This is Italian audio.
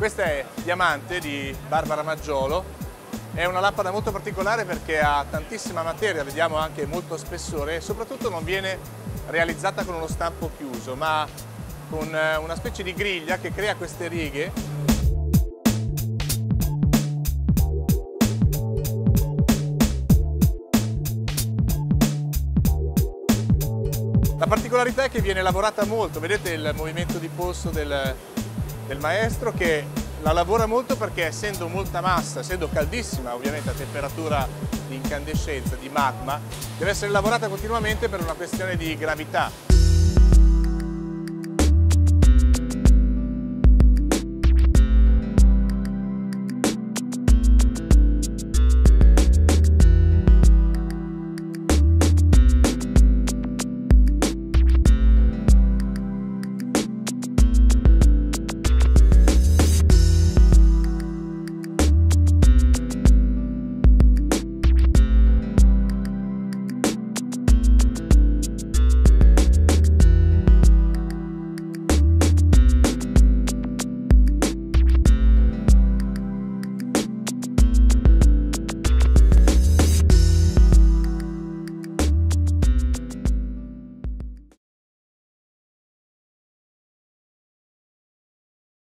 Questa è Diamante di Barbara Maggiolo, è una lampada molto particolare perché ha tantissima materia, vediamo anche molto spessore e soprattutto non viene realizzata con uno stampo chiuso ma con eh, una specie di griglia che crea queste righe. La particolarità è che viene lavorata molto, vedete il movimento di polso del, del maestro che la lavora molto perché essendo molta massa, essendo caldissima ovviamente a temperatura di incandescenza, di magma, deve essere lavorata continuamente per una questione di gravità.